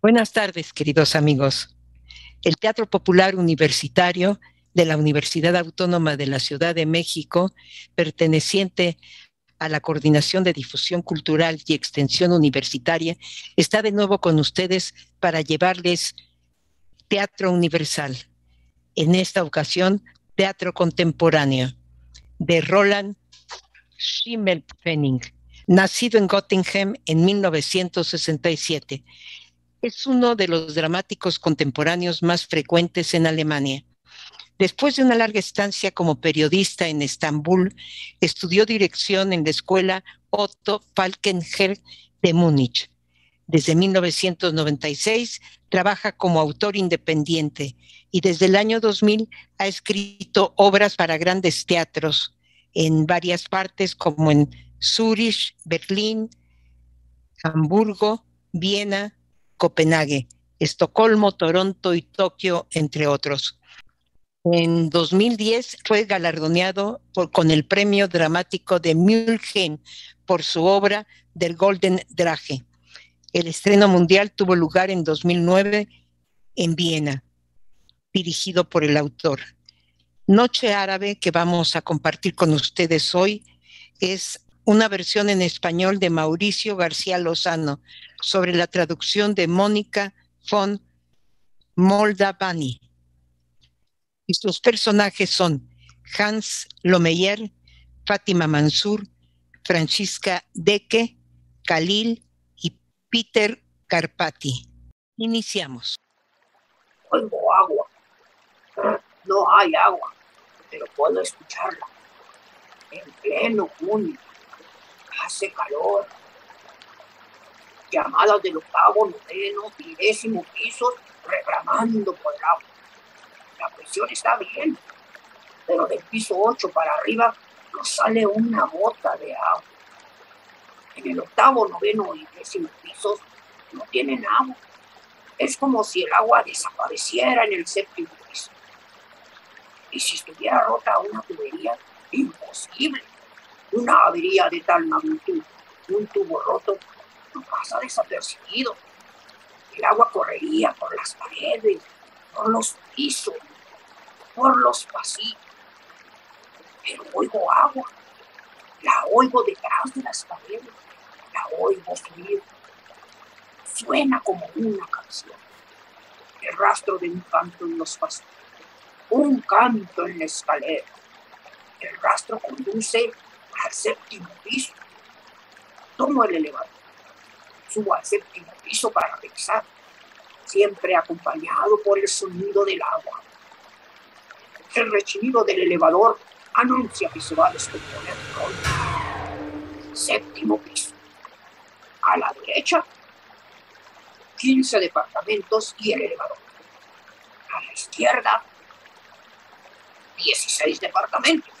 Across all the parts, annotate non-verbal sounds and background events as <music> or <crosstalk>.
Buenas tardes, queridos amigos. El Teatro Popular Universitario de la Universidad Autónoma de la Ciudad de México, perteneciente a la Coordinación de Difusión Cultural y Extensión Universitaria, está de nuevo con ustedes para llevarles Teatro Universal. En esta ocasión, Teatro Contemporáneo, de Roland Schimmelpfennig, nacido en Göttingen en 1967 es uno de los dramáticos contemporáneos más frecuentes en Alemania. Después de una larga estancia como periodista en Estambul, estudió dirección en la escuela Otto Falkenherr de Múnich. Desde 1996 trabaja como autor independiente y desde el año 2000 ha escrito obras para grandes teatros en varias partes como en Zurich, Berlín, Hamburgo, Viena, Copenhague, Estocolmo, Toronto y Tokio, entre otros. En 2010 fue galardoneado con el premio dramático de Mülheim por su obra del Golden Drage. El estreno mundial tuvo lugar en 2009 en Viena, dirigido por el autor. Noche Árabe que vamos a compartir con ustedes hoy es una versión en español de Mauricio García Lozano sobre la traducción de Mónica von Moldavani. Y sus personajes son Hans Lomeyer, Fátima Mansur, Francisca Deque, Khalil y Peter Carpati. Iniciamos. Oigo agua. No hay agua, pero puedo escucharla. En pleno junio hace calor. Llamadas del octavo, noveno y décimo piso reclamando por el agua. La presión está bien, pero del piso 8 para arriba no sale una gota de agua. En el octavo, noveno y décimo pisos no tienen agua. Es como si el agua desapareciera en el séptimo piso. Y si estuviera rota una tubería, imposible una avería de tal magnitud, un tubo roto, no pasa desapercibido. El agua correría por las paredes, por los pisos, por los pasillos. Pero oigo agua, la oigo detrás de las paredes, la oigo subir. Suena como una canción. El rastro de un canto en los pasillos, un canto en la escalera. El rastro conduce al séptimo piso. Tomo el elevador. Subo al séptimo piso para revisar, siempre acompañado por el sonido del agua. El rechinido del elevador anuncia que se va a descomponer pronto. Séptimo piso. A la derecha, 15 departamentos y el elevador. A la izquierda, 16 departamentos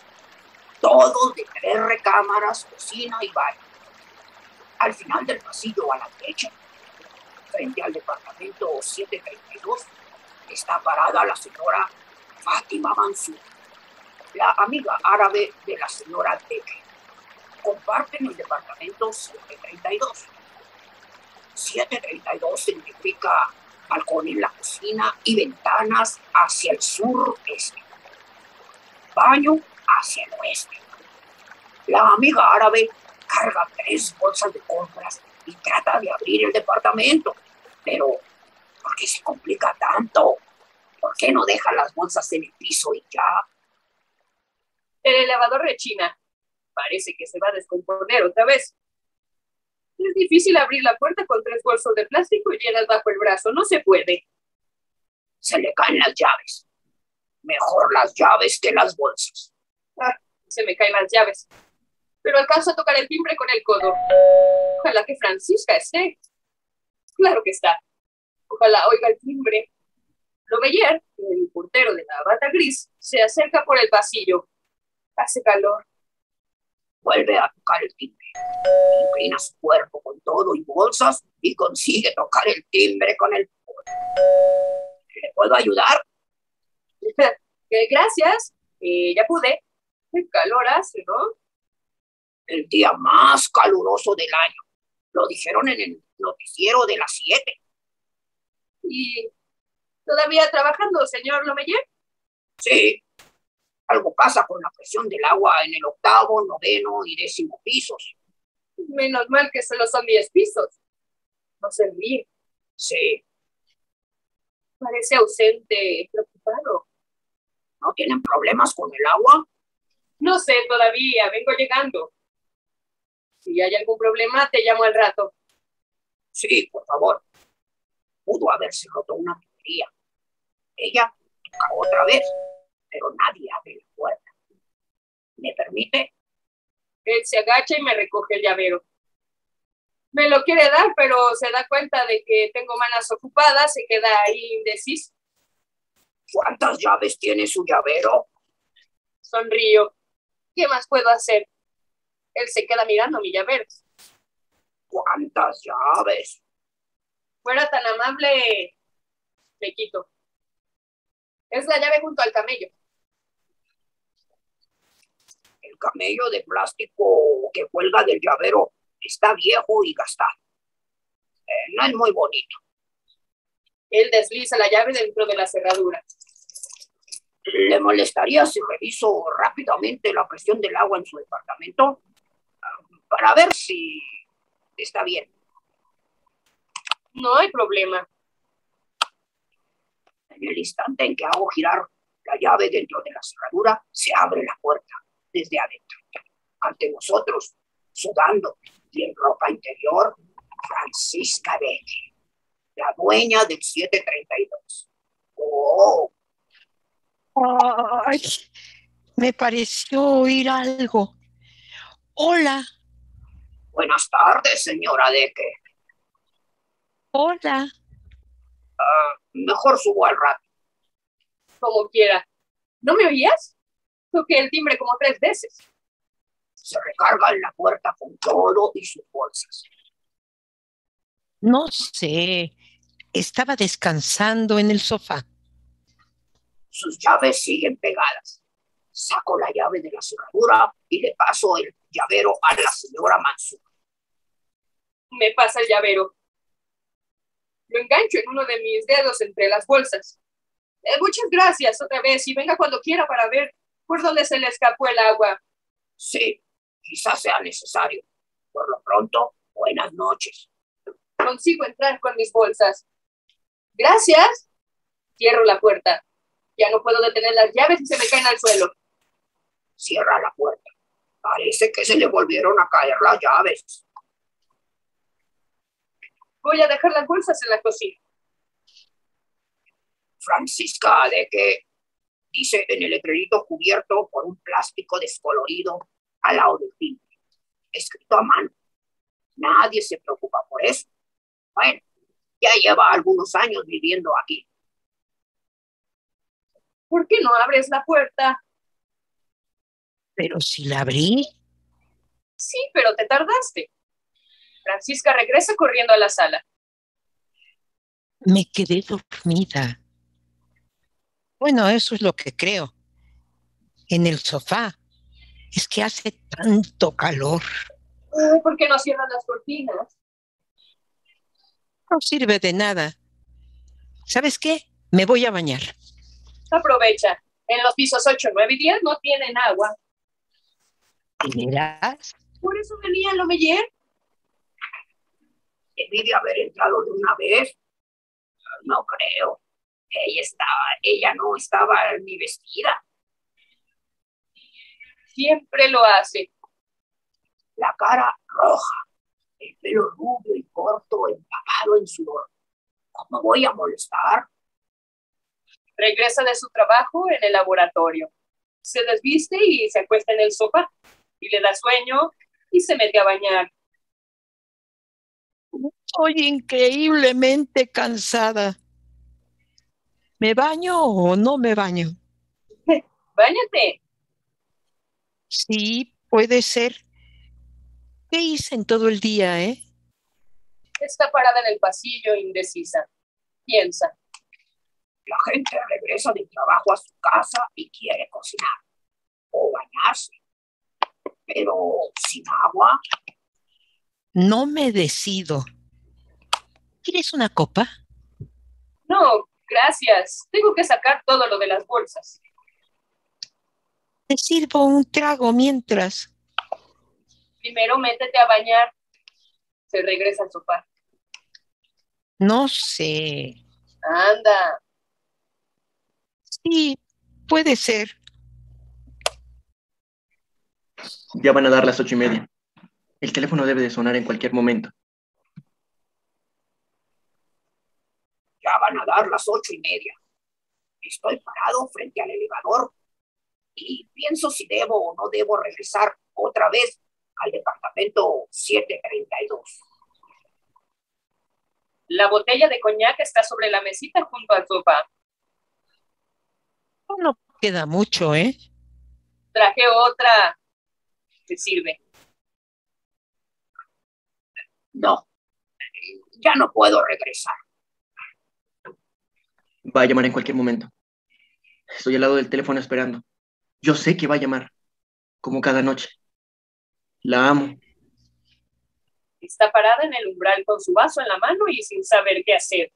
todos de tres recámaras, cocina y baño. Al final del pasillo a la derecha, frente al departamento 732, está parada la señora Fátima Mansur, la amiga árabe de la señora Deke. Comparten el departamento 732. 732 significa balcón en la cocina y ventanas hacia el sur-este. Baño hacia el oeste. La amiga árabe carga tres bolsas de compras y trata de abrir el departamento. Pero, ¿por qué se complica tanto? ¿Por qué no deja las bolsas en el piso y ya? El elevador rechina. Parece que se va a descomponer otra vez. Es difícil abrir la puerta con tres bolsos de plástico llenas bajo el brazo. No se puede. Se le caen las llaves. Mejor las llaves que las bolsas. Se me caen las llaves. Pero alcanzo a tocar el timbre con el codo. Ojalá que Francisca esté. Claro que está. Ojalá oiga el timbre. Lobeller, el portero de la bata gris, se acerca por el pasillo. Hace calor. Vuelve a tocar el timbre. Inclina su cuerpo con todo y bolsas y consigue tocar el timbre con el ¿Le puedo ayudar? <laughs> Gracias. Eh, ya pude. Qué calor hace, ¿no? El día más caluroso del año. Lo dijeron en el noticiero de las 7. ¿Y todavía trabajando, señor Lomeyer? Sí. Algo pasa con la presión del agua en el octavo, noveno y décimo pisos. Menos mal que solo son diez pisos. No se ríe. Sí. Parece ausente, preocupado. ¿No tienen problemas con el agua? No sé todavía, vengo llegando. Si hay algún problema, te llamo al rato. Sí, por favor. Pudo haberse roto una tubería. Ella toca otra vez, pero nadie abre la puerta. ¿Me permite? Él se agacha y me recoge el llavero. Me lo quiere dar, pero se da cuenta de que tengo manos ocupadas, se queda ahí indeciso. ¿Cuántas llaves tiene su llavero? Sonrío. ¿Qué más puedo hacer? Él se queda mirando mi llavero. ¿Cuántas llaves? Fuera tan amable, me quito. Es la llave junto al camello. El camello de plástico que cuelga del llavero está viejo y gastado. Eh, no es muy bonito. Él desliza la llave dentro de la cerradura. ¿Le molestaría si reviso rápidamente la presión del agua en su departamento? Para ver si está bien. No hay problema. En el instante en que hago girar la llave dentro de la cerradura, se abre la puerta desde adentro. Ante nosotros, sudando y en ropa interior, Francisca Beck, la dueña del 732. ¡Oh! Ay, me pareció oír algo. Hola. Buenas tardes, señora Deque. Hola. Ah, mejor subo al rato. Como quiera. ¿No me oías? Toqué el timbre como tres veces. Se recarga en la puerta con todo y sus bolsas. No sé. Estaba descansando en el sofá. Sus llaves siguen pegadas. Saco la llave de la cerradura y le paso el llavero a la señora Mansur. Me pasa el llavero. Lo engancho en uno de mis dedos entre las bolsas. Eh, muchas gracias otra vez y venga cuando quiera para ver por dónde se le escapó el agua. Sí, quizás sea necesario. Por lo pronto, buenas noches. Consigo entrar con mis bolsas. Gracias. Cierro la puerta. Ya no puedo detener las llaves y se me caen al suelo. Cierra la puerta. Parece que se le volvieron a caer las llaves. Voy a dejar las bolsas en la cocina. Francisca, de que dice en el letrerito cubierto por un plástico descolorido al lado del timbre, escrito a mano. Nadie se preocupa por eso. Bueno, ya lleva algunos años viviendo aquí. ¿Por qué no abres la puerta? Pero si la abrí. Sí, pero te tardaste. Francisca regresa corriendo a la sala. Me quedé dormida. Bueno, eso es lo que creo. En el sofá. Es que hace tanto calor. ¿Por qué no cierran las cortinas? No sirve de nada. ¿Sabes qué? Me voy a bañar. Aprovecha. En los pisos 8, 9 y 10 no tienen agua. ¿Verás? Por eso venía lo Lomeyer. Debí de haber entrado de una vez. No creo. Ella estaba, ella no estaba ni vestida. Siempre lo hace. La cara roja, el pelo rubio y corto, empapado en sudor. ¿Cómo voy a molestar? Regresa de su trabajo en el laboratorio. Se desviste y se acuesta en el sofá. Y le da sueño y se mete a bañar. Estoy increíblemente cansada. ¿Me baño o no me baño? <laughs> Báñate. Sí, puede ser. ¿Qué hice en todo el día, eh? Está parada en el pasillo, indecisa. Piensa. La gente regresa del trabajo a su casa y quiere cocinar o bañarse. Pero sin agua. No me decido. ¿Quieres una copa? No, gracias. Tengo que sacar todo lo de las bolsas. Te sirvo un trago mientras. Primero métete a bañar. Se regresa al sofá. No sé. Anda. Sí, puede ser. Ya van a dar las ocho y media. El teléfono debe de sonar en cualquier momento. Ya van a dar las ocho y media. Estoy parado frente al elevador y pienso si debo o no debo regresar otra vez al departamento 732. La botella de coñac está sobre la mesita junto al sofá. No queda mucho, ¿eh? Traje otra. ¿Te sirve? No, ya no puedo regresar. Va a llamar en cualquier momento. Estoy al lado del teléfono esperando. Yo sé que va a llamar, como cada noche. La amo. Está parada en el umbral con su vaso en la mano y sin saber qué hacer.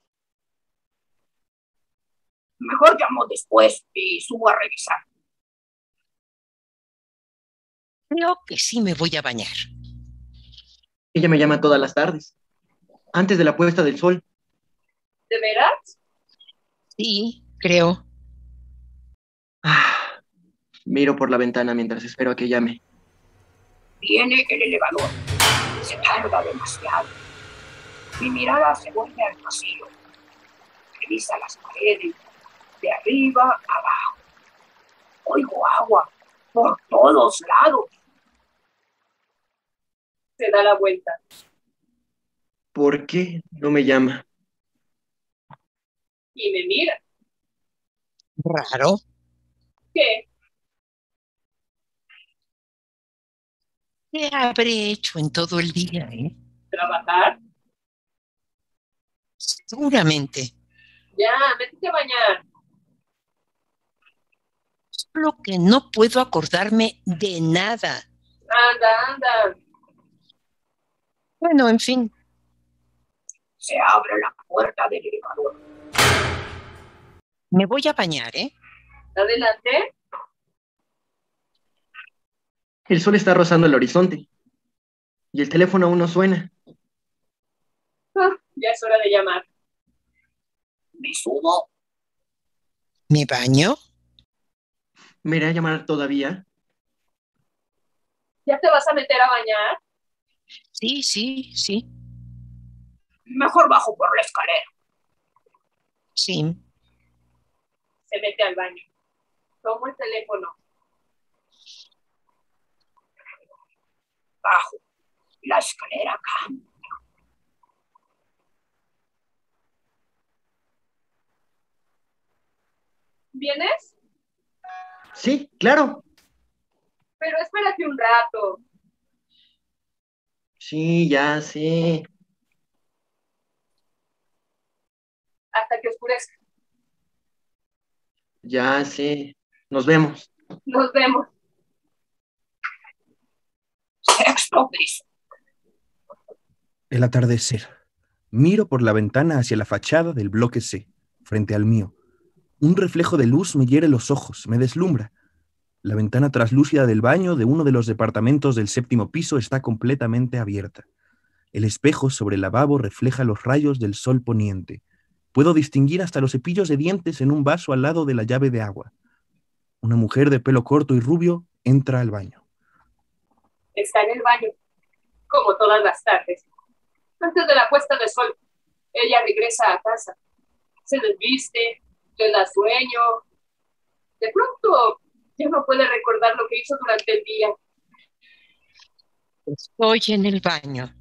Mejor llamo después y subo a revisar. Creo que sí me voy a bañar. Ella me llama todas las tardes, antes de la puesta del sol. ¿De veras? Sí, creo. Ah, miro por la ventana mientras espero a que llame. Viene el elevador. Se tarda demasiado. Mi mirada se vuelve al pasillo. Revisa las paredes, de arriba a abajo. Oigo agua por todos lados. Se da la vuelta. ¿Por qué no me llama? Y me mira. Raro. ¿Qué? ¿Qué habré hecho en todo el día, eh? ¿Trabajar? Seguramente. Ya, métete a bañar. Que no puedo acordarme de nada. Anda, anda. Bueno, en fin. Se abre la puerta del elevador. Me voy a bañar, ¿eh? Adelante. El sol está rozando el horizonte. Y el teléfono aún no suena. Ah, ya es hora de llamar. Me subo. ¿Me baño? ¿Me irá a llamar todavía? ¿Ya te vas a meter a bañar? Sí, sí, sí. Mejor bajo por la escalera. Sí. Se mete al baño. Tomo el teléfono. Bajo. La escalera cambia. ¿Vienes? Sí, claro. Pero espérate un rato. Sí, ya sé. Hasta que oscurezca. Ya sé. Nos vemos. Nos vemos. El atardecer. Miro por la ventana hacia la fachada del bloque C, frente al mío. Un reflejo de luz me hiere los ojos, me deslumbra. La ventana traslúcida del baño de uno de los departamentos del séptimo piso está completamente abierta. El espejo sobre el lavabo refleja los rayos del sol poniente. Puedo distinguir hasta los cepillos de dientes en un vaso al lado de la llave de agua. Una mujer de pelo corto y rubio entra al baño. Está en el baño, como todas las tardes. Antes de la puesta de sol, ella regresa a casa. Se desviste, le da sueño. De pronto, ya no puede recordar lo que hizo durante el día. Estoy en el baño.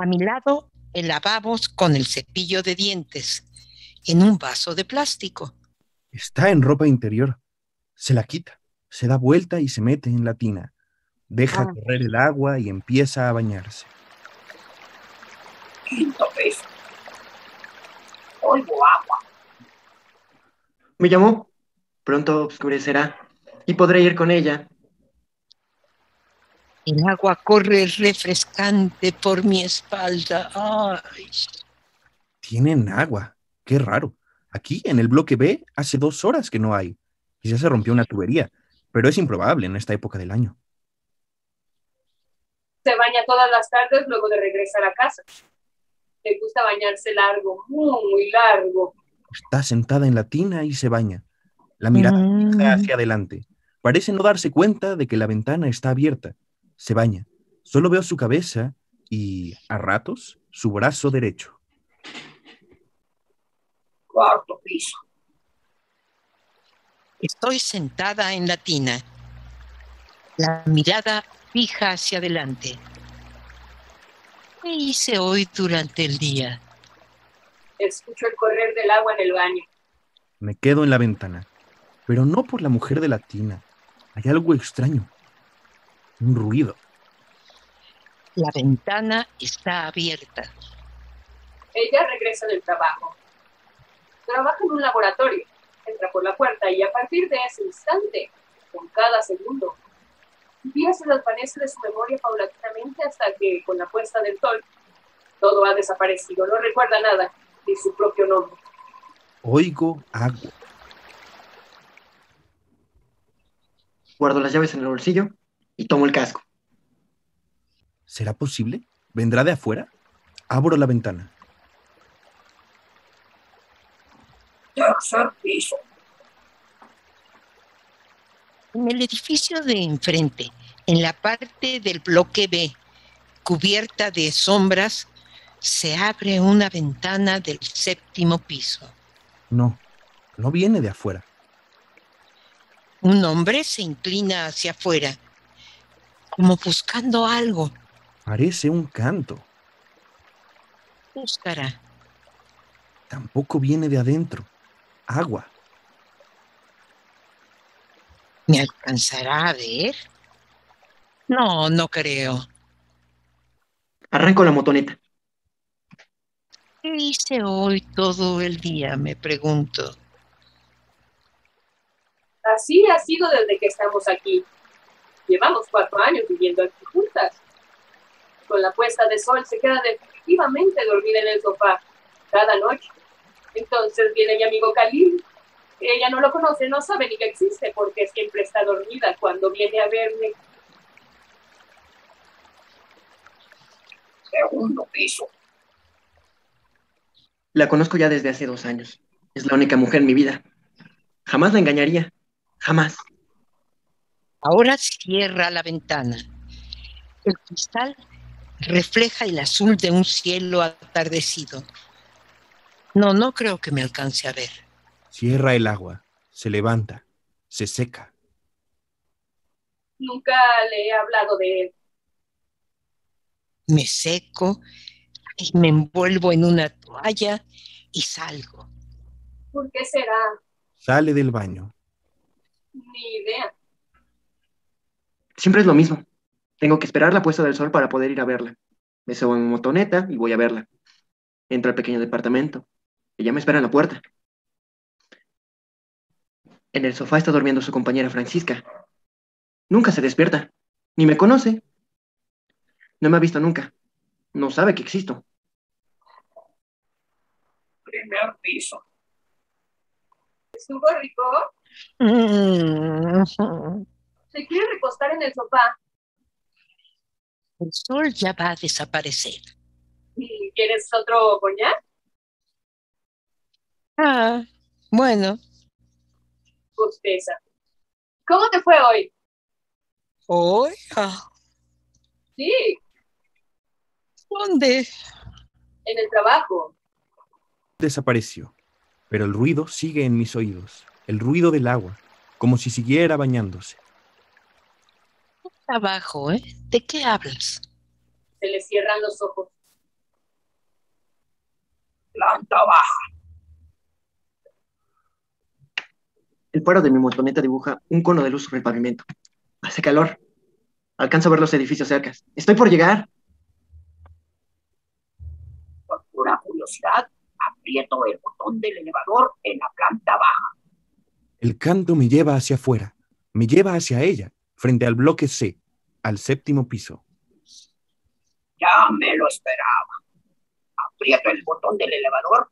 A mi lado, el lavabos con el cepillo de dientes en un vaso de plástico. Está en ropa interior. Se la quita, se da vuelta y se mete en la tina. Deja Ah. correr el agua y empieza a bañarse. Quinto piso. Oigo agua. ¿Me llamó? Pronto oscurecerá y podré ir con ella. El agua corre refrescante por mi espalda. Ay, Tienen agua. Qué raro. Aquí, en el bloque B, hace dos horas que no hay. Y ya se rompió una tubería, pero es improbable en esta época del año. Se baña todas las tardes luego de regresar a casa. Le gusta bañarse largo, muy largo. Está sentada en la tina y se baña. La mirada Mm. fija hacia adelante. Parece no darse cuenta de que la ventana está abierta. Se baña. Solo veo su cabeza y, a ratos, su brazo derecho. Cuarto piso. Estoy sentada en la tina, la mirada fija hacia adelante. ¿Qué hice hoy durante el día? Escucho el correr del agua en el baño. Me quedo en la ventana, pero no por la mujer de la tina. Hay algo extraño. Un ruido. La ventana está abierta. Ella regresa del trabajo. Trabaja en un laboratorio. Entra por la puerta y a partir de ese instante, con cada segundo, el día se desvanece de su memoria paulatinamente hasta que, con la puesta del sol, todo ha desaparecido. No recuerda nada de su propio nombre. Oigo agua. Guardo las llaves en el bolsillo y tomo el casco. ¿Será posible? ¿Vendrá de afuera? Abro la ventana. Tercer piso. En el edificio de enfrente, en la parte del bloque B, cubierta de sombras, se abre una ventana del séptimo piso. No, no viene de afuera. Un hombre se inclina hacia afuera, como buscando algo. Parece un canto. Buscará. Tampoco viene de adentro. Agua. ¿Me alcanzará a ver? No, no creo. Arranco la motoneta. ¿Qué hice hoy todo el día? Me pregunto. Así ha sido desde que estamos aquí. Llevamos cuatro años viviendo aquí juntas. Con la puesta de sol se queda definitivamente dormida en el sofá cada noche. Entonces viene mi amigo Khalil. Ella no lo conoce, no sabe ni que existe porque siempre está dormida cuando viene a verme. Segundo piso. La conozco ya desde hace dos años. Es la única mujer en mi vida. Jamás la engañaría. Jamás. Ahora cierra la ventana. El cristal refleja el azul de un cielo atardecido. No, no creo que me alcance a ver. Cierra el agua. Se levanta. Se seca. Nunca le he hablado de él. Me seco y me envuelvo en una toalla y salgo. ¿Por qué será? Sale del baño. Ni idea. Siempre es lo mismo. Tengo que esperar la puesta del sol para poder ir a verla. Me subo en mi motoneta y voy a verla. Entro al pequeño departamento. Ella me espera en la puerta. En el sofá está durmiendo su compañera Francisca. Nunca se despierta. Ni me conoce. No me ha visto nunca. No sabe que existo. Primer piso. ¿Estuvo rico? Mm. Se quiere recostar en el sofá. El sol ya va a desaparecer. ¿Quieres otro coñac? Ah, bueno, Bosteza. ¿Cómo te fue hoy? hoy, ah, Sí, ¿dónde? en el trabajo. Desapareció. Pero el ruido sigue en mis oídos. El ruido del agua. Como si siguiera bañándose. Abajo, ¿eh? ¿De qué hablas? Se le cierran los ojos. Planta baja. El faro de mi motoneta dibuja un cono de luz sobre el pavimento. Hace calor. Alcanzo a ver los edificios cerca. Estoy por llegar. Por pura curiosidad, aprieto el botón del elevador en la planta baja. El canto me lleva hacia afuera. Me lleva hacia ella, frente al bloque C, al séptimo piso. Ya me lo esperaba. Aprieto el botón del elevador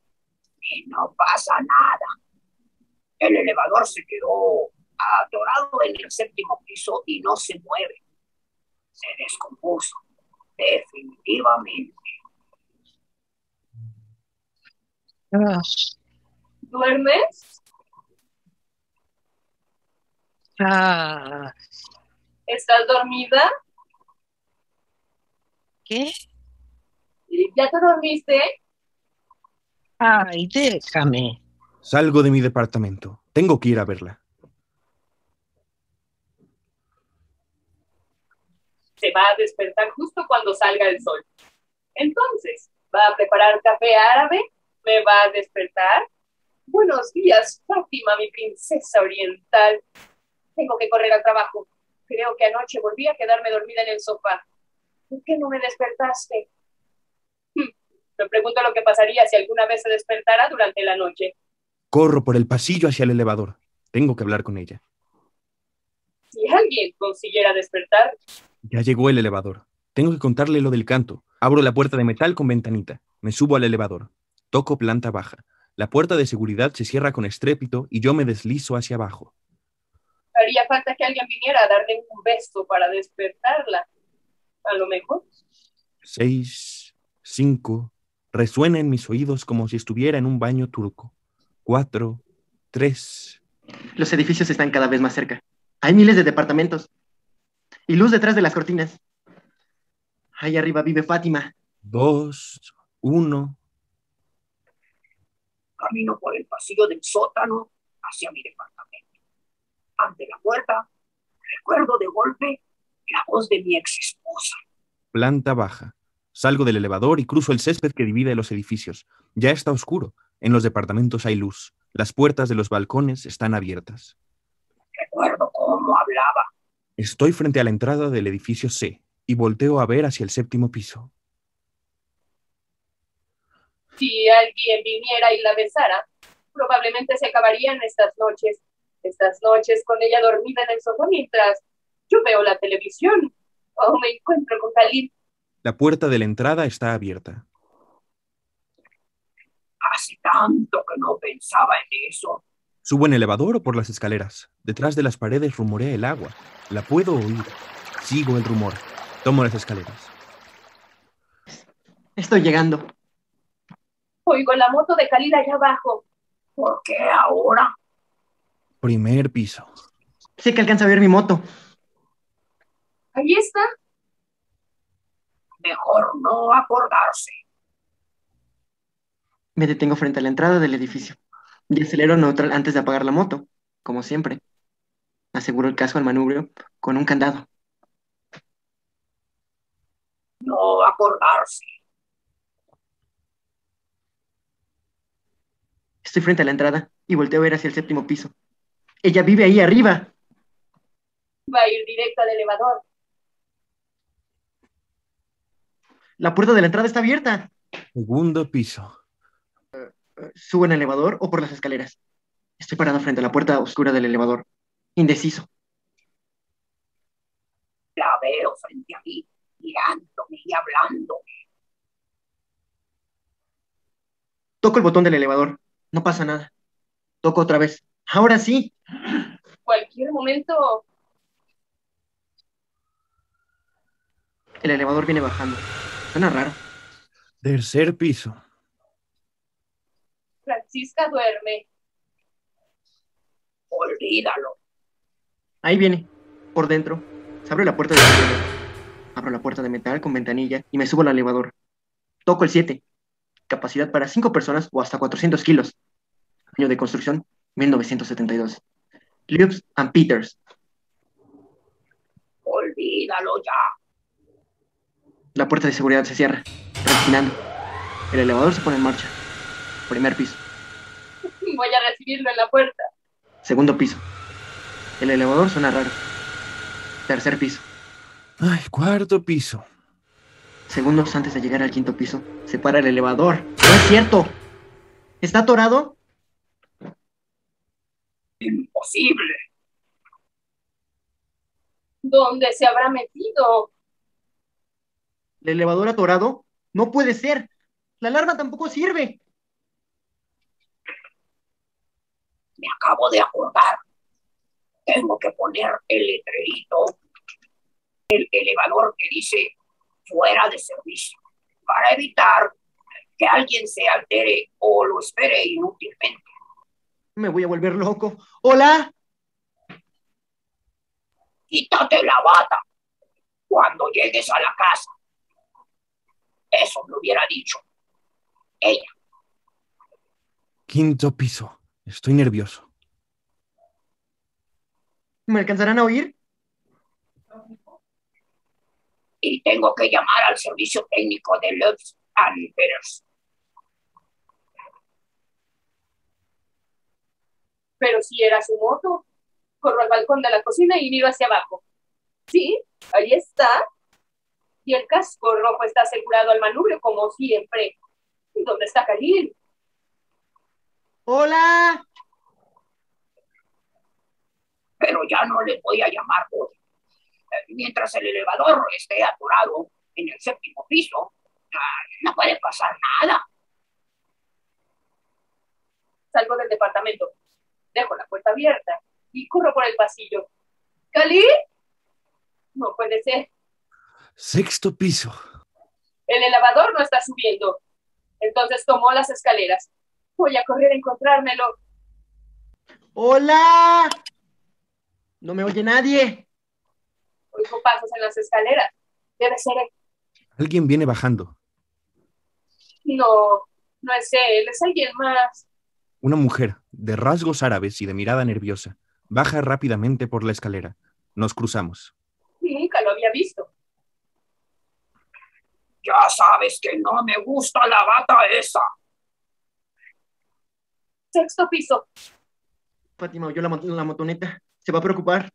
y no pasa nada. El elevador se quedó atorado en el séptimo piso y no se mueve. Se descompuso. Definitivamente. ¿Duermes? ah, ¿Estás dormida? ¿Qué? ¿Ya te dormiste? Ay, déjame. Salgo de mi departamento. Tengo que ir a verla. Se va a despertar justo cuando salga el sol. Entonces, ¿va a preparar café árabe? ¿Me va a despertar? Buenos días, Fátima, mi princesa oriental. Tengo que correr al trabajo. Creo que anoche volví a quedarme dormida en el sofá. ¿Por qué no me despertaste? Hmm, Me pregunto lo que pasaría si alguna vez se despertara durante la noche. Corro por el pasillo hacia el elevador. Tengo que hablar con ella. Si alguien consiguiera despertar, Ya llegó el elevador. Tengo que contarle lo del canto. Abro la puerta de metal con ventanita. Me subo al elevador. Toco planta baja. La puerta de seguridad se cierra con estrépito y yo me deslizo hacia abajo. haría falta que alguien viniera a darle un beso para despertarla. A lo mejor. Seis, cinco. Resuena en mis oídos como si estuviera en un baño turco. Cuatro, tres. Los edificios están cada vez más cerca. Hay miles de departamentos. Y luz detrás de las cortinas. Ahí arriba vive Fátima. Dos, uno. Camino por el pasillo del sótano hacia mi departamento. Ante la puerta, recuerdo de golpe la voz de mi ex esposa. Planta baja. Salgo del elevador y cruzo el césped que divide los edificios. Ya está oscuro. En los departamentos hay luz. Las puertas de los balcones están abiertas. Recuerdo cómo hablaba. Estoy frente a la entrada del edificio C y volteo a ver hacia el séptimo piso. Si alguien viniera y la besara, probablemente se acabarían estas noches. Estas noches con ella dormida en el sofá mientras yo veo la televisión o me encuentro con Khalid. La puerta de la entrada está abierta. Hace tanto que no pensaba en eso. Subo en elevador o por las escaleras. Detrás de las paredes rumorea el agua. La puedo oír. Sigo el rumor. Tomo las escaleras. Estoy llegando. Oigo la moto de Khalid allá abajo. ¿Por qué ahora? Primer piso. Sé que alcanza a ver mi moto. Ahí está. Mejor no acordarse. Me detengo frente a la entrada del edificio y acelero neutral antes de apagar la moto, como siempre. Aseguro el casco al manubrio con un candado. No acordarse. Estoy frente a la entrada y volteo a ver hacia el séptimo piso. Ella vive ahí arriba. Va a ir directo al elevador. La puerta de la entrada está abierta. Segundo piso. Subo en el elevador o por las escaleras. Estoy parado frente a la puerta oscura del elevador, indeciso. La veo frente a mí, mirándome y hablándome. Toco el botón del elevador. No pasa nada. Toco otra vez. Ahora sí. Cualquier momento El elevador viene bajando. Suena raro. Tercer piso. Francisca duerme. Olvídalo. Ahí viene, por dentro. Se abre la puerta del elevador. Abro la puerta de metal con ventanilla y me subo al elevador. Toco el 7. Capacidad para 5 personas o hasta 400 kilos. Año de construcción, 1972. Lubes and Peters. Olvídalo ya. La puerta de seguridad se cierra, respirando. El elevador se pone en marcha. Primer piso. <laughs> Voy a recibirlo en la puerta. Segundo piso. El elevador suena raro. Tercer piso. Ay, cuarto piso. Segundos antes de llegar al quinto piso, se para el elevador. ¡No es cierto! ¿Está atorado? Imposible. ¿Dónde se habrá metido? ¿El elevador atorado? No puede ser. La alarma tampoco sirve. me acabo de acordar. Tengo que poner el letrerito, el elevador que dice fuera de servicio, para evitar que alguien se altere o lo espere inútilmente. Me voy a volver loco. ¡Hola! Quítate la bata cuando llegues a la casa. Eso me hubiera dicho ella. Quinto piso. Estoy nervioso. ¿Me alcanzarán a oír? Y tengo que llamar al servicio técnico de Loves and. Pero si era su moto, corro al balcón de la cocina y miro hacia abajo. Sí, ahí está. Y el casco rojo está asegurado al manubrio como siempre. ¿Y dónde está Khalil? ¡Hola! Pero ya no les voy a llamar hoy. Mientras el elevador esté atorado en el séptimo piso, no puede pasar nada. Salgo del departamento, dejo la puerta abierta y corro por el pasillo. ¿Cali? No puede ser. Sexto piso. El elevador no está subiendo. Entonces tomó las escaleras. Voy a correr a encontrármelo. ¡Hola! No me oye nadie. Pasos en las escaleras. Debe ser él. Alguien viene bajando. No, no es él, es alguien más. Una mujer, de rasgos árabes y de mirada nerviosa, baja rápidamente por la escalera. Nos cruzamos. Nunca lo había visto. Ya sabes que no me gusta la bata esa. Sexto piso. Fátima oyó la, mot- la motoneta. Se va a preocupar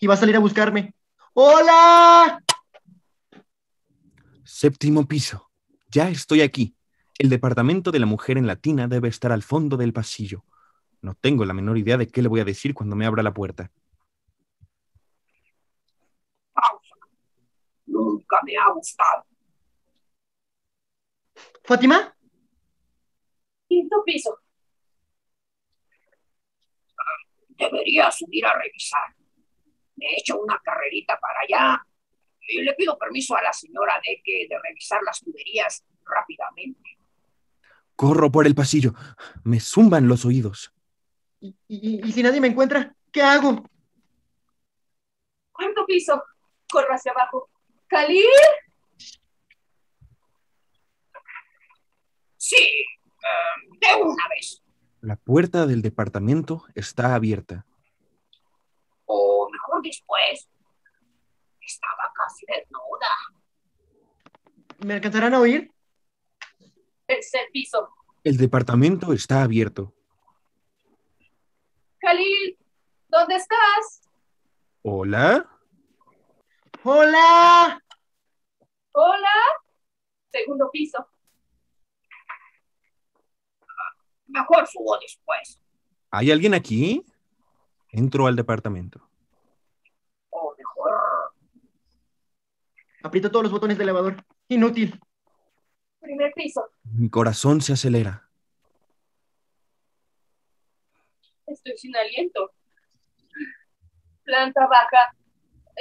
y va a salir a buscarme. ¡Hola! Séptimo piso. Ya estoy aquí. El departamento de la mujer en latina debe estar al fondo del pasillo. No tengo la menor idea de qué le voy a decir cuando me abra la puerta. Pausa. Nunca me ha gustado. ¿Fátima? Quinto piso. Debería subir a revisar. Me he hecho una carrerita para allá y le pido permiso a la señora de que de revisar las tuberías rápidamente. Corro por el pasillo. Me zumban los oídos. ¿Y, y- y si nadie me encuentra? ¿Qué hago? Cuarto piso. Corro hacia abajo. ¿Cali? Sí, eh, de una vez. La puerta del departamento está abierta. O después. Estaba casi desnuda. ¿Me alcanzarán a oír? Tercer piso. El departamento está abierto. Khalil, ¿dónde estás? ¿Hola? ¡Hola! Hola. Segundo piso. Mejor subo después. ¿Hay alguien aquí? Entro al departamento. O mejor. Aprieto todos los botones del elevador. Inútil. Primer piso. Mi corazón se acelera. Estoy sin aliento. Planta baja.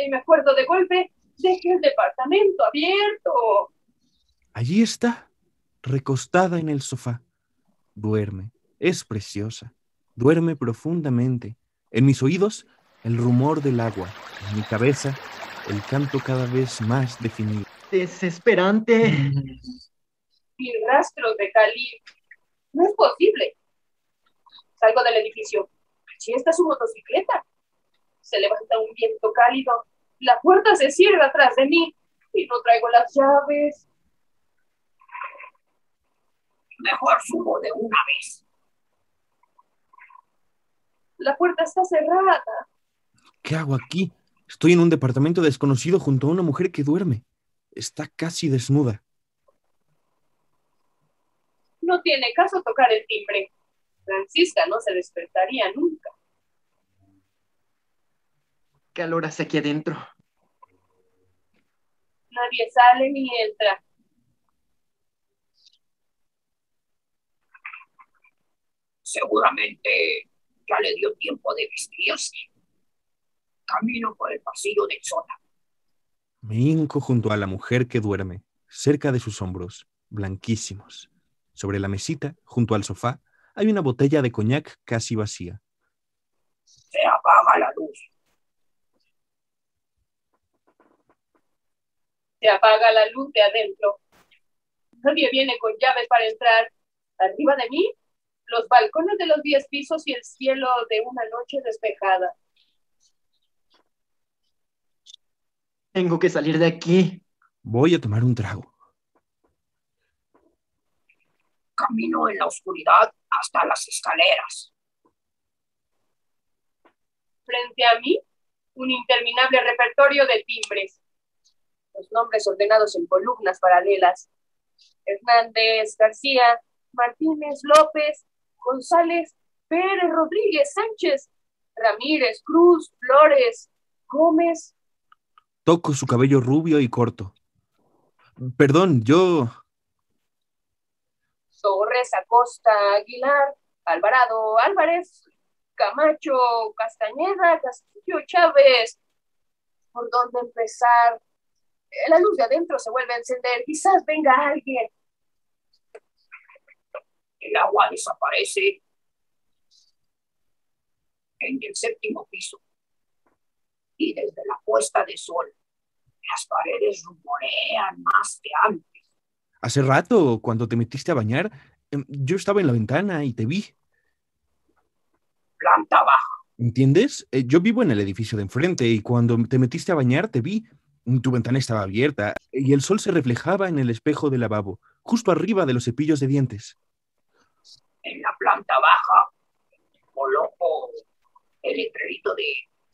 Y me acuerdo de golpe. Dejé el departamento abierto. Allí está, recostada en el sofá. Duerme. Es preciosa. Duerme profundamente. En mis oídos, el rumor del agua. En mi cabeza, el canto cada vez más definido. Desesperante. Sin rastro de Khalil. No es posible. Salgo del edificio. Allí está su motocicleta. Se levanta un viento cálido. La puerta se cierra atrás de mí y no traigo las llaves. Mejor subo de una vez. La puerta está cerrada. ¿Qué hago aquí? Estoy en un departamento desconocido junto a una mujer que duerme. Está casi desnuda. No tiene caso tocar el timbre. Francisca no se despertaría nunca. Calor hace aquí adentro. Nadie sale ni entra. Seguramente Ya le dio tiempo de vestirse. Camino por el pasillo del sótano. Me hinco junto a la mujer que duerme, cerca de sus hombros, blanquísimos. Sobre la mesita, junto al sofá, hay una botella de coñac casi vacía. Se apaga la luz. Se apaga la luz de adentro. Nadie viene con llaves para entrar. Arriba de mí, los balcones de los diez pisos y el cielo de una noche despejada. Tengo que salir de aquí. Voy a tomar un trago. Camino en la oscuridad hasta las escaleras. Frente a mí, un interminable repertorio de timbres. Los nombres ordenados en columnas paralelas. Hernández, García, Martínez, López, González, Pérez, Rodríguez, Sánchez, Ramírez, Cruz, Flores, Gómez. Toco su cabello rubio y corto. Perdón, yo... Torres, Acosta, Aguilar, Alvarado, Álvarez, Camacho, Castañeda, Castillo, Chávez. ¿Por dónde empezar? La luz de adentro se vuelve a encender. Quizás venga alguien. El agua desaparece en el séptimo piso. Y desde la puesta de sol, las paredes rumorean más que antes. Hace rato, cuando te metiste a bañar, em, yo estaba en la ventana y te vi. Planta baja. ¿Entiendes? Eh, Yo vivo en el edificio de enfrente y cuando te metiste a bañar te vi. Tu ventana estaba abierta y el sol se reflejaba en el espejo del lavabo, justo arriba de los cepillos de dientes. En la planta baja coloco el letrerito de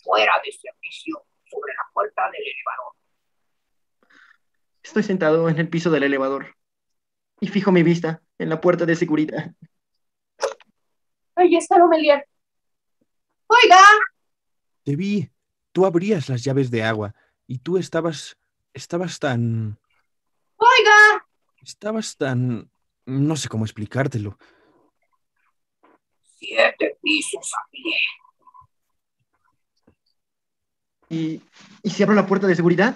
fuera de servicio sobre la puerta del elevador. Estoy sentado en el piso del elevador y fijo mi vista en la puerta de seguridad. Ahí está Lomelier. Oiga, Te vi. Tú abrías las llaves de agua y tú estabas... estabas tan... oiga. estabas tan... no sé cómo explicártelo. Siete pisos a pie. ¿Y, ¿y si abro la puerta de seguridad?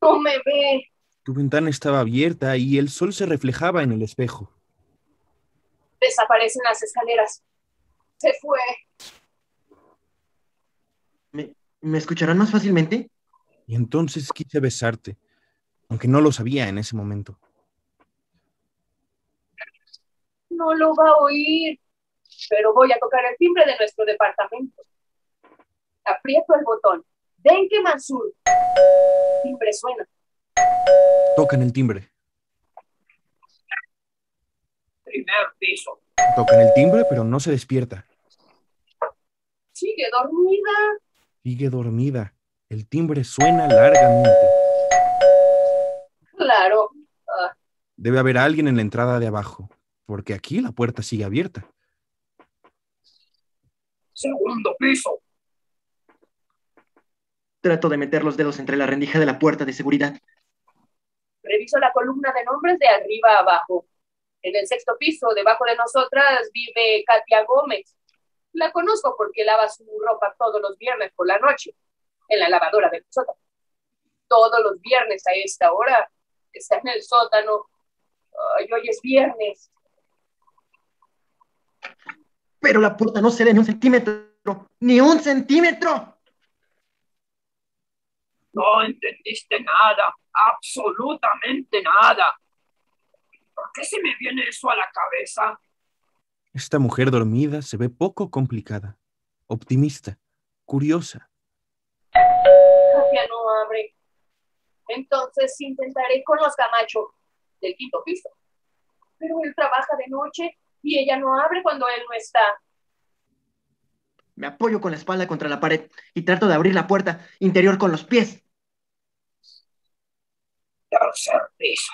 No me ve. Tu ventana estaba abierta y el sol se reflejaba en el espejo. Desaparecen las escaleras. Se fue. ¿Me, ¿me escucharán más fácilmente? Y entonces quise besarte, aunque no lo sabía en ese momento. No lo va a oír. Pero voy a tocar el timbre de nuestro departamento. Aprieto el botón. Denke Mansur. Timbre suena. Tocan el timbre. Primer piso. Tocan el timbre, pero no se despierta. Sigue dormida. Sigue dormida. El timbre suena largamente. Claro. Ah, Debe haber alguien en la entrada de abajo, porque aquí la puerta sigue abierta. Segundo piso. Trato de meter los dedos entre la rendija de la puerta de seguridad. reviso la columna de nombres de arriba a abajo. En el sexto piso, debajo de nosotras, vive Katia Gómez. La conozco porque lava su ropa todos los viernes por la noche, en la lavadora del sótano. Todos los viernes a esta hora está en el sótano. Ay, hoy es viernes. Pero la puerta no cede ni un centímetro. ¡Ni un centímetro! No entendiste nada. Absolutamente nada. ¿Por qué se me viene eso a la cabeza? Esta mujer dormida se ve poco complicada, optimista, curiosa. Katia no abre. Entonces intentaré con los Camacho del quinto piso. Pero él trabaja de noche y ella no abre cuando él no está. Me apoyo con la espalda contra la pared y trato de abrir la puerta interior con los pies. Tercer piso.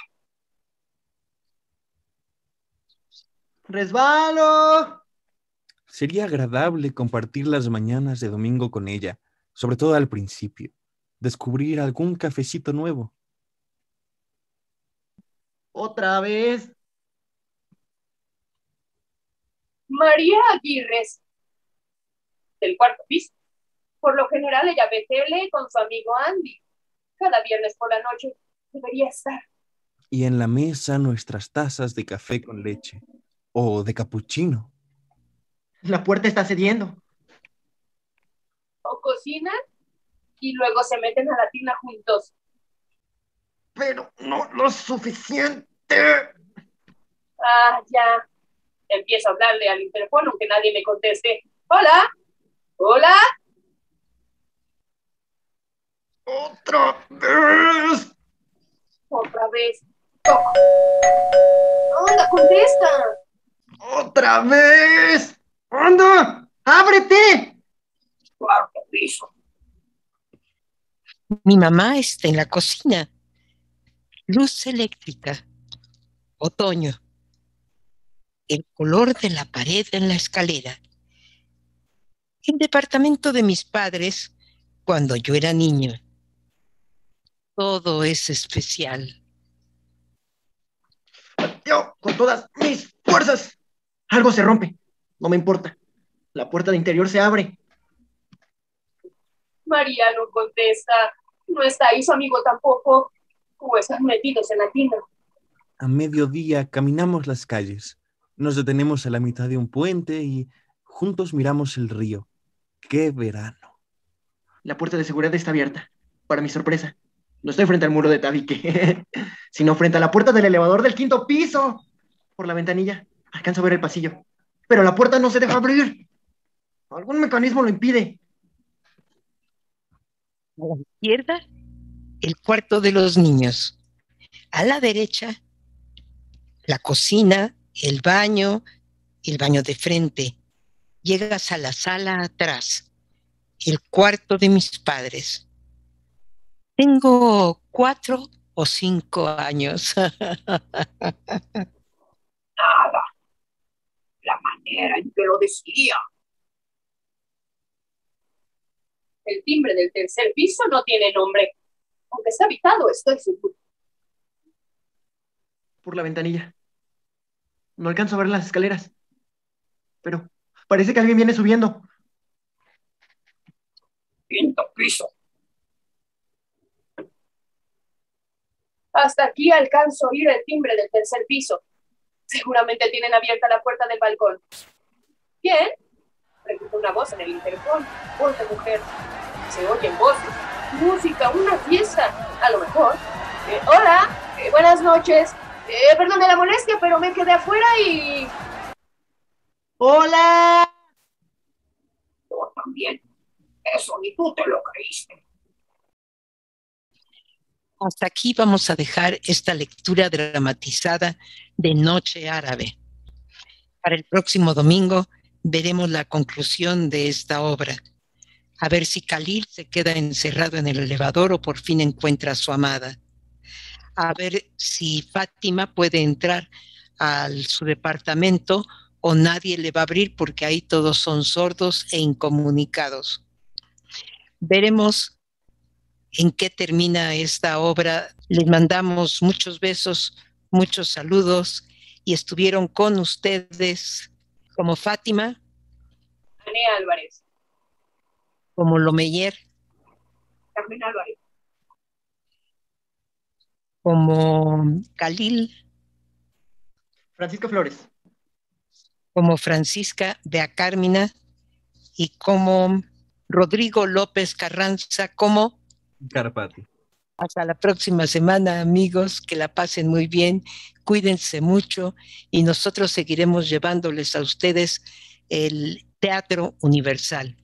¡Resbalo! Sería agradable compartir las mañanas de domingo con ella, sobre todo al principio, descubrir algún cafecito nuevo. Otra vez. María Aguirre, del cuarto piso. Por lo general ella ve tele con su amigo Andy. Cada viernes por la noche debería estar. Y en la mesa nuestras tazas de café con leche o de capuchino. La puerta está cediendo. O cocinan y luego se meten a la tina juntos. Pero no lo suficiente. Ah, ya. Empiezo a hablarle al interfono aunque nadie me conteste. Hola. Hola. Otra vez. Otra vez. Anda, contesta. Otra vez. Anda, ábrete. Cuarto piso. Mi mamá está en la cocina. Luz eléctrica. Otoño. El color de la pared en la escalera. El departamento de mis padres cuando yo era niño. Todo es especial. Yo, con todas mis fuerzas. Algo se rompe. No me importa. La puerta de interior se abre. María no contesta. No está ahí su amigo tampoco. O están metidos en la tina. A mediodía caminamos las calles. Nos detenemos a la mitad de un puente y juntos miramos el río. ¡Qué verano! La puerta de seguridad está abierta. Para mi sorpresa, no estoy frente al muro de tabique, <laughs> sino frente a la puerta del elevador del quinto piso. Por la ventanilla alcanzo a ver el pasillo, pero la puerta no se deja abrir. Algún mecanismo lo impide. A la izquierda, el cuarto de los niños. A la derecha, la cocina, el baño, el baño de frente. Llegas a la sala atrás, el cuarto de mis padres. Tengo cuatro o cinco años. Nada. La manera en que lo decía. El timbre del tercer piso no tiene nombre. Aunque está habitado, estoy seguro. Por la ventanilla. No alcanzo a ver las escaleras. Pero parece que alguien viene subiendo. Quinto piso. Hasta aquí alcanzo a oír el timbre del tercer piso. Seguramente tienen abierta la puerta del balcón. ¿Quién? Pregunta una voz en el interfón. Voz de mujer. Se oyen voces. Música, una fiesta. A lo mejor. Eh, hola, eh, buenas noches. Eh, perdone la molestia, pero me quedé afuera y... ¡Hola! Yo también. Eso ni tú te lo creíste. Hasta aquí vamos a dejar esta lectura dramatizada de Noche Árabe. Para el próximo domingo veremos la conclusión de esta obra. A ver si Khalil se queda encerrado en el elevador o por fin encuentra a su amada. A ver si Fátima puede entrar a su departamento o nadie le va a abrir porque ahí todos son sordos e incomunicados. Veremos en qué termina esta obra. Les mandamos muchos besos, muchos saludos y estuvieron con ustedes como Fátima. Ané Álvarez. Como Lomeyer. Carmen Álvarez. Como Khalil. Francisco Flores. Como Francisca de Acármina y como Rodrigo López Carranza, como Carpati. Hasta la próxima semana, amigos, que la pasen muy bien, cuídense mucho y nosotros seguiremos llevándoles a ustedes el Teatro Universal.